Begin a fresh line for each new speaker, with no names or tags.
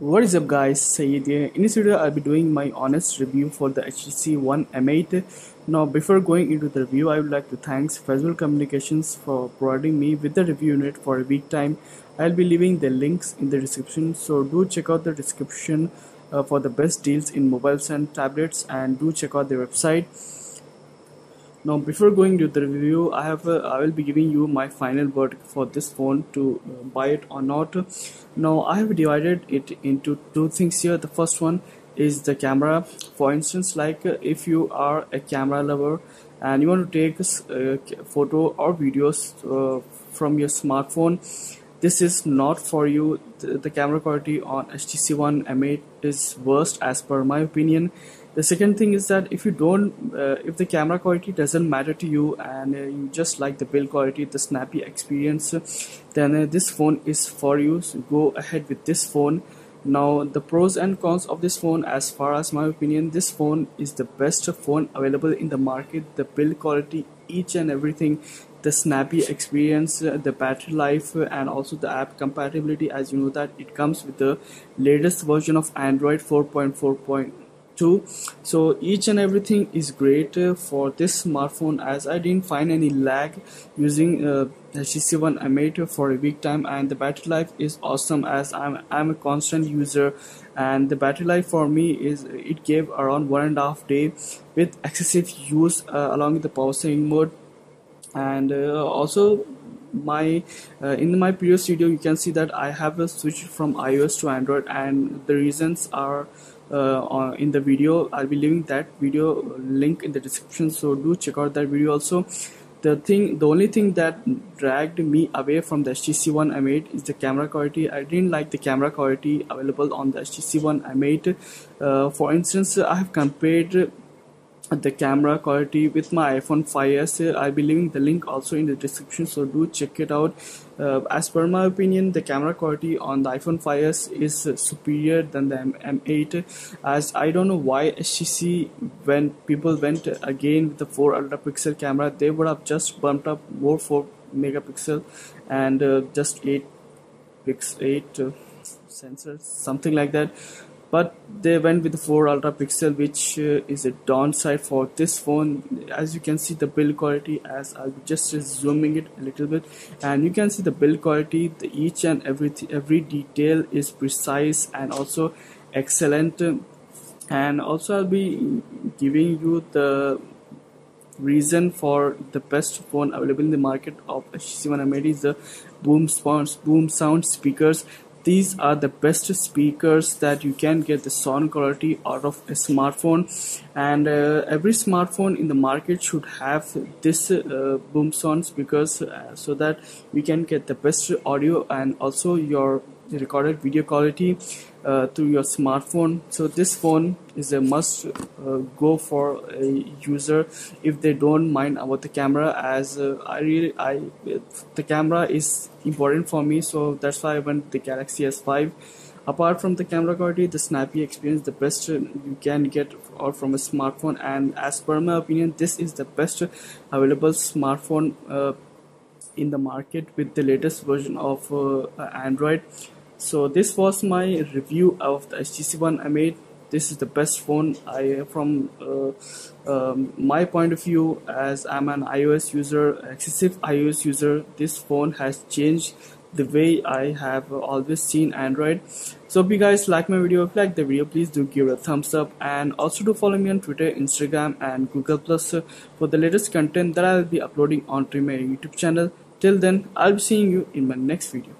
What is up guys, Syed here. In this video I'll be doing my honest review for the HTC One M8. Now before going into the review I would like to thank Faizul Communications for providing me with the review unit for a week time. I'll be leaving the links in the description so do check out the description uh, for the best deals in mobiles and tablets and do check out their website now before going to the review i have uh, i will be giving you my final verdict for this phone to uh, buy it or not. Now i have divided it into two things here. The first one is the camera. For instance like uh, if you are a camera lover and you want to take a uh, photo or videos uh, from your smartphone this is not for you. The, the camera quality on HTC One M8 is worst as per my opinion. The second thing is that if you don't uh, if the camera quality doesn't matter to you and uh, you just like the build quality the snappy experience then uh, this phone is for you. So go ahead with this phone. Now the pros and cons of this phone as far as my opinion this phone is the best phone available in the market. The build quality each and everything the snappy experience uh, the battery life uh, and also the app compatibility. As you know that it comes with the latest version of android 4.4.2 so each and everything is great uh, for this smartphone as I didn't find any lag using uh, HTC One M8 for a week time and the battery life is awesome as I'm, I'm a constant user. And the battery life for me is it gave around one and a half day with excessive use uh, along with the power saving mode and uh, also my uh, in my previous video you can see that I have switched from iOS to Android and the reasons are uh, in the video. I'll be leaving that video link in the description so do check out that video also. The thing the only thing that dragged me away from the HTC One M8 is the camera quality. I didn't like the camera quality available on the HTC One M8 uh, for instance I have compared the camera quality with my iPhone 5s I'll be leaving the link also in the description so do check it out. Uh, as per my opinion the camera quality on the iPhone 5s is superior than the M8 as I don't know why HTC when people went again with the 4 ultra pixel camera they would have just bumped up more 4 megapixel and uh, just 8 pix 8 uh, sensors something like that but they went with the 4 ultra pixel which uh, is a downside for this phone. As you can see the build quality as I'll be just zooming it a little bit. And you can see the build quality the each and every every detail is precise and also excellent. And also I'll be giving you the reason for the best phone available in the market of One M8 is the BoomSound boom sound speakers these are the best speakers that you can get the sound quality out of a smartphone. And uh, every smartphone in the market should have this uh, boom sounds because uh, so that we can get the best audio and also your recorded video quality uh, through your smartphone. So this phone is a must uh, go for a user if they don't mind about the camera as uh, I really I the camera is important for me so that's why I went the Galaxy S5 apart from the camera quality the snappy experience the best you can get out from a smartphone and as per my opinion this is the best available smartphone uh, in the market with the latest version of uh, Android so this was my review of the HTC One M8 this is the best phone I from uh, um, my point of view as I'm an iOS user excessive iOS user this phone has changed the way I have always seen Android. So if you guys like my video. If you like the video please do give it a thumbs up. And also do follow me on Twitter Instagram and Google Plus for the latest content that I'll be uploading onto my YouTube channel. Till then I'll be seeing you in my next video